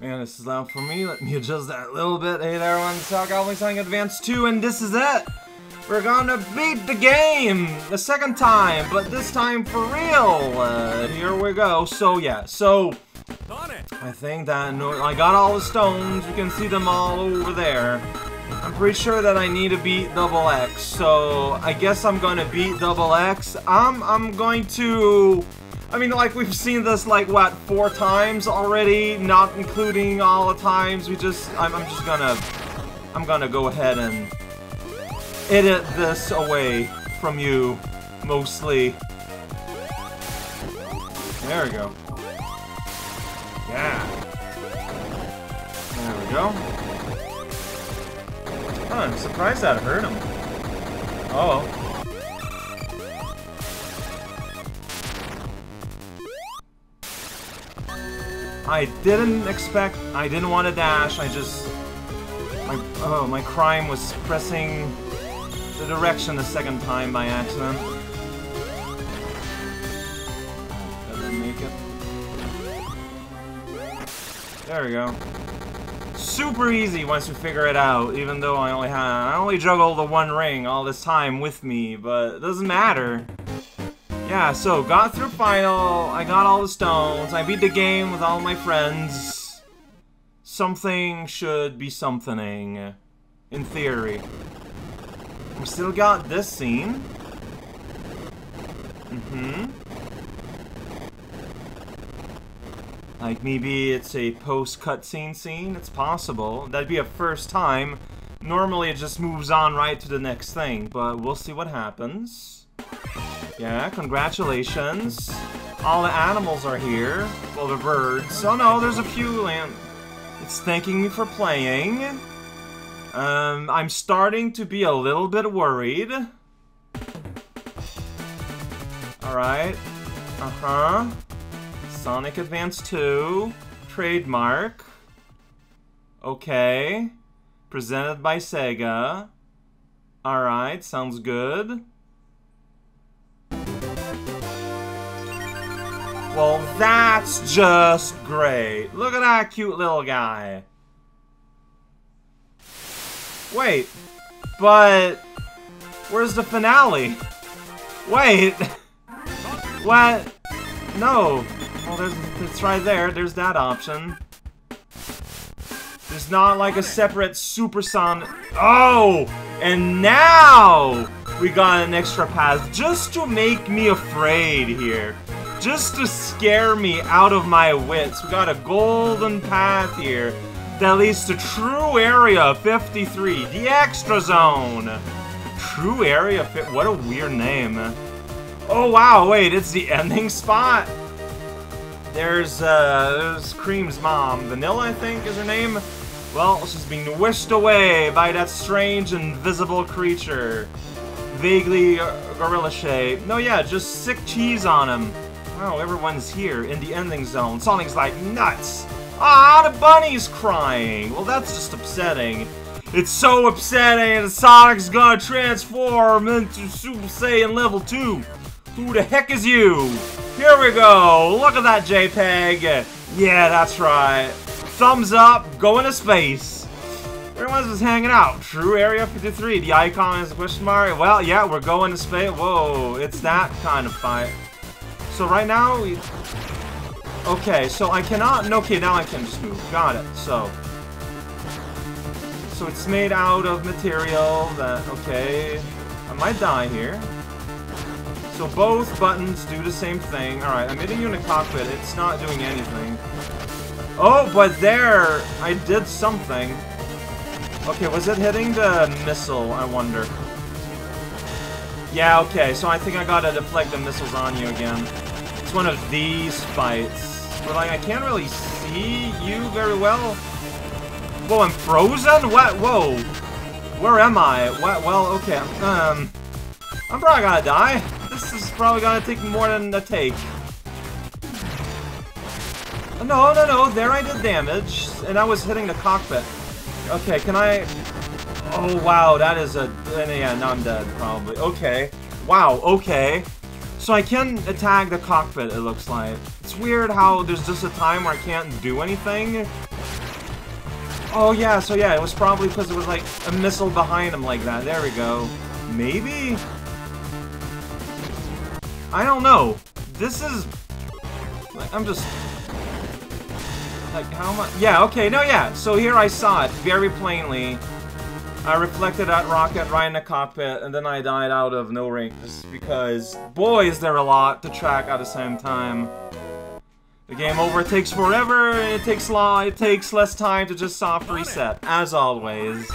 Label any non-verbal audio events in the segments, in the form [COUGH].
Man, this is loud for me. Let me adjust that a little bit. Hey there, everyone. It's Sal Goblin Sonic Advance 2, and this is it! We're gonna beat the game! The second time, but this time for real! Uh, here we go. So, yeah, so... I think that no, I got all the stones. You can see them all over there. I'm pretty sure that I need to beat Double X, so I guess I'm gonna beat Double X. I'm, I'm going to... I mean, like, we've seen this, like, what, four times already? Not including all the times. We just... I'm, I'm just gonna... I'm gonna go ahead and edit this away from you, mostly. There we go. Yeah. There we go. I'm surprised that hurt him. Oh. I didn't expect, I didn't want to dash, I just, my, oh, my crime was pressing the direction the second time by accident. Didn't make it. There we go. Super easy once you figure it out, even though I only had, I only juggled the one ring all this time with me, but it doesn't matter. Yeah, so got through final, I got all the stones, I beat the game with all my friends. Something should be something, in theory. We still got this scene. Mm-hmm. Like, maybe it's a post-cutscene scene? It's possible. That'd be a first time. Normally it just moves on right to the next thing, but we'll see what happens. Yeah, congratulations. All the animals are here. Well, the birds. Oh no, there's a few land. It's thanking me for playing. Um, I'm starting to be a little bit worried. Alright. Uh-huh. Sonic Advance 2. Trademark. Okay. Presented by Sega. Alright, sounds good. Well, that's just great. Look at that cute little guy. Wait, but where's the finale? Wait, [LAUGHS] what? No. Well, there's it's right there. There's that option. There's not like a separate super supersonic. Oh, and now we got an extra path just to make me afraid here. Just to scare me out of my wits. We got a golden path here that leads to True Area 53, the Extra Zone. True Area. What a weird name. Oh wow, wait, it's the ending spot. There's uh, there's Cream's mom, Vanilla, I think is her name. Well, she's being whisked away by that strange invisible creature. Vaguely uh, gorilla shape. No, yeah, just sick cheese on him. Wow, everyone's here in the ending zone. Sonic's like nuts. Ah, the bunny's crying. Well, that's just upsetting. It's so upsetting Sonic's gonna transform into Super Saiyan level 2. Who the heck is you? Here we go. Look at that JPEG. Yeah, that's right. Thumbs up, going to space. Everyone's just hanging out. True Area 53. The icon is a question mark. Well, yeah, we're going to space. Whoa, it's that kind of fight. So right now, we... Okay, so I cannot... Okay, now I can just move. Got it. So... So it's made out of material that... Okay... I might die here. So both buttons do the same thing. Alright, I'm hitting you in the cockpit. It's not doing anything. Oh, but there! I did something. Okay, was it hitting the missile, I wonder? Yeah, okay, so I think I gotta deflect the missiles on you again. One of these fights. But, like, I can't really see you very well. Whoa, I'm frozen? What? Whoa. Where am I? What? Well, okay. Um, I'm probably gonna die. This is probably gonna take more than a take. No, no, no. There I did damage, and I was hitting the cockpit. Okay, can I... Oh, wow, that is a... Yeah, now I'm dead, probably. Okay. Wow, okay. So I can attack the cockpit, it looks like. It's weird how there's just a time where I can't do anything. Oh yeah, so yeah, it was probably because it was like a missile behind him like that. There we go. Maybe? I don't know. This is... Like, I'm just... Like, how much... Yeah, okay, no, yeah. So here I saw it very plainly. I reflected that rocket right in the cockpit, and then I died out of no rings. Because, boy, is there a lot to track at the same time. The game over takes forever, it takes long, it takes less time to just soft reset, as always.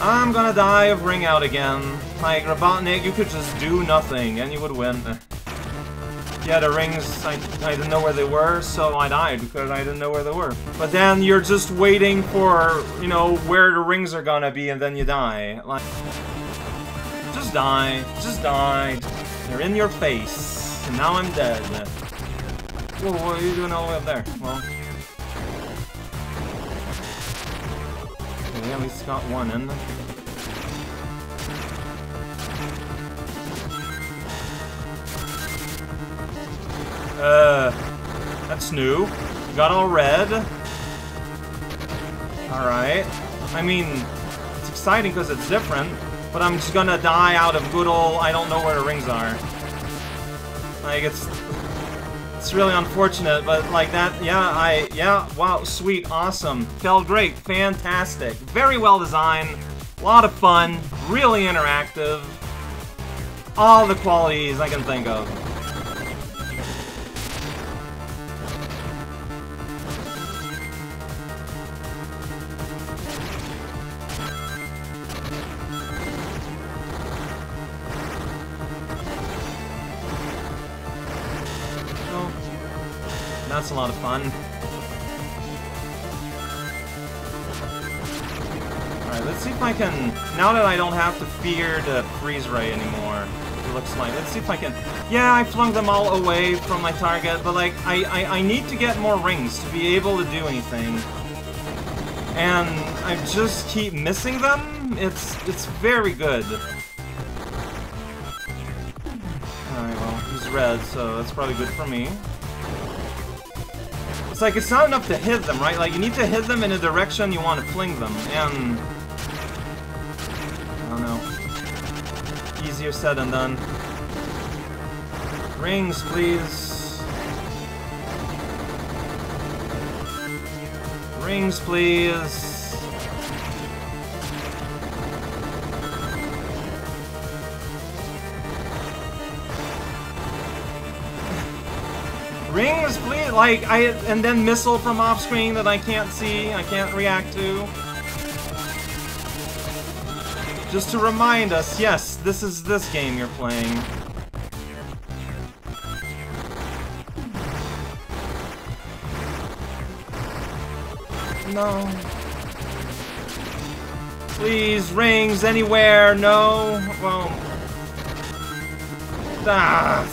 I'm gonna die of ring out again. Like, Robotnik, you could just do nothing, and you would win. [LAUGHS] Yeah, the rings, I, I didn't know where they were, so I died because I didn't know where they were. But then you're just waiting for, you know, where the rings are gonna be, and then you die. Like, just die. Just die. They're in your face. And now I'm dead. Whoa, what are you doing all the way up there? Well... Okay, at least got one in. Uh, that's new. Got all red. Alright. I mean, it's exciting because it's different, but I'm just gonna die out of good old I don't know where the rings are. Like, it's it's really unfortunate, but like that, yeah, I, yeah, wow, sweet, awesome. Felt great, fantastic. Very well designed, a lot of fun, really interactive. All the qualities I can think of. That's a lot of fun. Alright, let's see if I can... Now that I don't have to fear the freeze ray anymore, it looks like. Let's see if I can... Yeah, I flung them all away from my target, but like, I, I, I need to get more rings to be able to do anything. And I just keep missing them? It's, it's very good. Alright, well, he's red, so that's probably good for me. It's like, it's not enough to hit them, right? Like, you need to hit them in a direction you want to fling them, and... I don't know. Easier said than done. Rings, please. Rings, please. Rings, please! Like, I- and then missile from off-screen that I can't see, I can't react to. Just to remind us, yes, this is this game you're playing. No. Please, rings, anywhere, no. Well... Ah,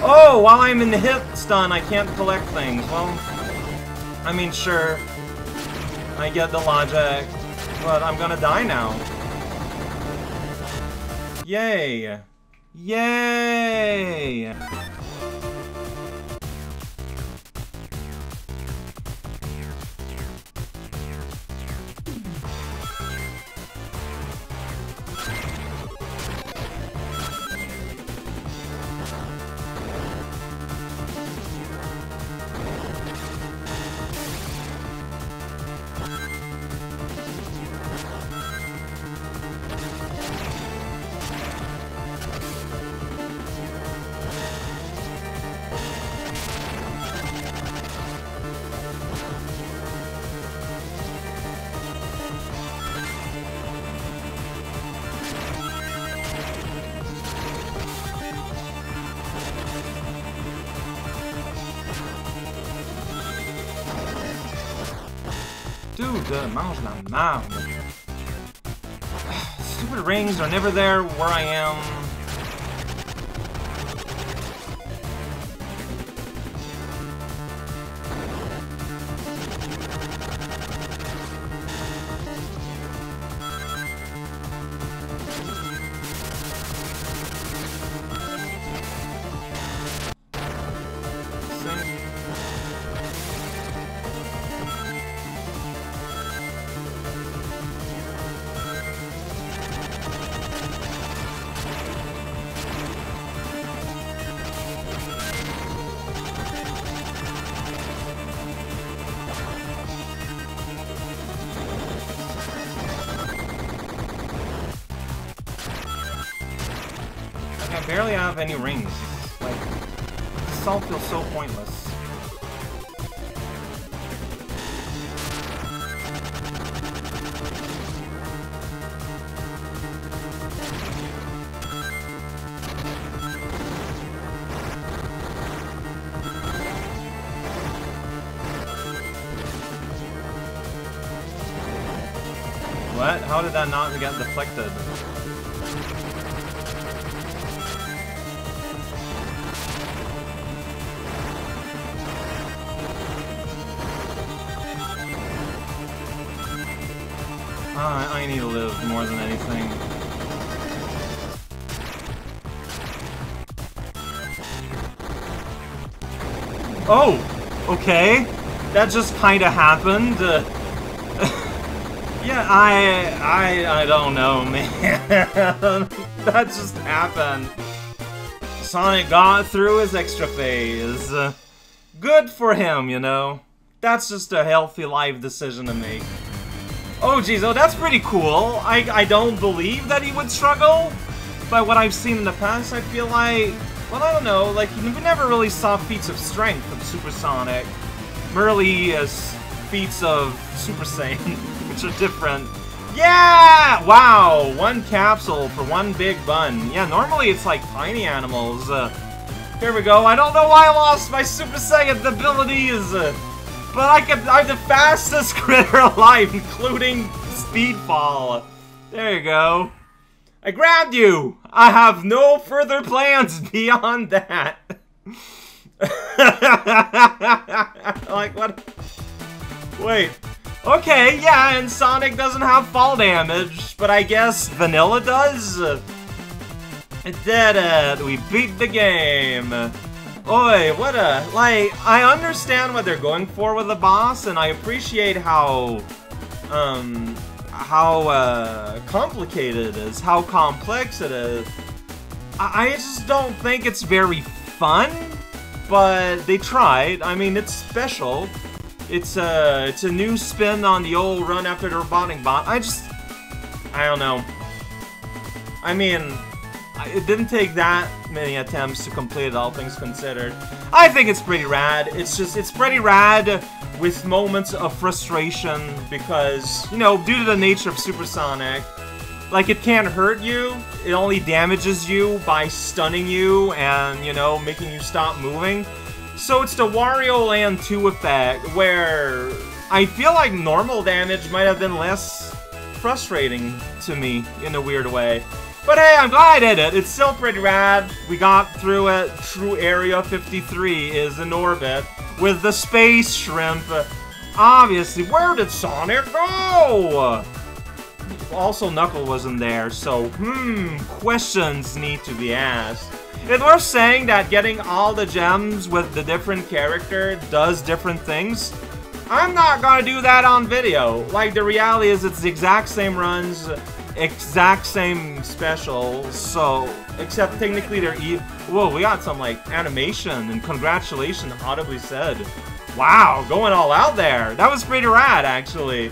Oh, while I'm in the hit stun, I can't collect things. Well, I mean, sure. I get the logic, but I'm gonna die now. Yay! Yay! Dude, mange la marde. Stupid rings are never there where I am. Barely have any rings. Like, this all feels so pointless. What? How did that not get deflected? I need to live more than anything. Oh! Okay. That just kinda happened. Uh, [LAUGHS] yeah, I, I, I don't know, [LAUGHS] man. that just happened. Sonic got through his extra phase. Good for him, you know. That's just a healthy life decision to make. Oh, geez, oh, that's pretty cool. I, I don't believe that he would struggle. By what I've seen in the past, I feel like... Well, I don't know, like, we never really saw feats of strength from Supersonic. Merely as feats of Super Saiyan, [LAUGHS] which are different. Yeah! Wow! One capsule for one big bun. Yeah, normally it's like tiny animals. Uh, here we go. I don't know why I lost my Super Saiyan abilities! Uh, but I can, I'm the fastest [LAUGHS] critter alive, including Speedfall. There you go. I grabbed you! I have no further plans [LAUGHS] beyond that. [LAUGHS] like, what? Wait. Okay, yeah, and Sonic doesn't have fall damage, but I guess Vanilla does? Did it! Uh, we beat the game! Oi, what a... Like, I understand what they're going for with the boss, and I appreciate how... Um... How, uh... Complicated it is, how complex it is. I, I just don't think it's very fun, but they tried. I mean, it's special. It's a, it's a new spin on the old run after the robotic bot. I just... I don't know. I mean, it didn't take that many attempts to complete it, all things considered. I think it's pretty rad. It's just, it's pretty rad with moments of frustration because, you know, due to the nature of Supersonic, like, it can't hurt you, it only damages you by stunning you and, you know, making you stop moving. So it's the Wario Land 2 effect, where I feel like normal damage might have been less frustrating to me in a weird way. But hey, I'm glad I did it. It's still pretty rad. We got through it. True Area 53 is in orbit with the space shrimp. Obviously, where did Sonic go? Also, Knuckle wasn't there, so, hmm, questions need to be asked. It's worth saying that getting all the gems with the different character does different things. I'm not gonna do that on video. Like, the reality is it's the exact same runs, exact same special, so, except technically they're e- Whoa, we got some, like, animation, and congratulations, audibly said. Wow, going all out there. That was pretty rad, actually.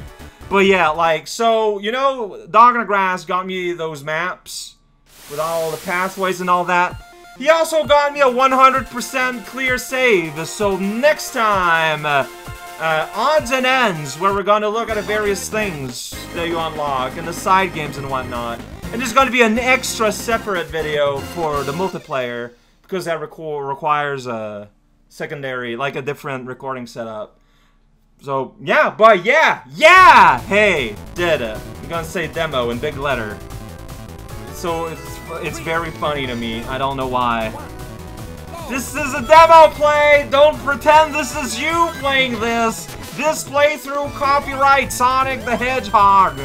But yeah, like, so, you know, Dog in the Grass got me those maps with all the pathways and all that. He also got me a 100% clear save, so next time, uh, odds and ends, where we're going to look at the various things that you unlock and the side games and whatnot. And there's going to be an extra separate video for the multiplayer, because that requ requires a secondary, like a different recording setup. So, yeah, but yeah, yeah! Hey, did it. I'm gonna say demo in big letter. So, it's, it's very funny to me. I don't know why. This is a demo play! Don't pretend this is you playing this! This playthrough copyright Sonic the Hedgehog!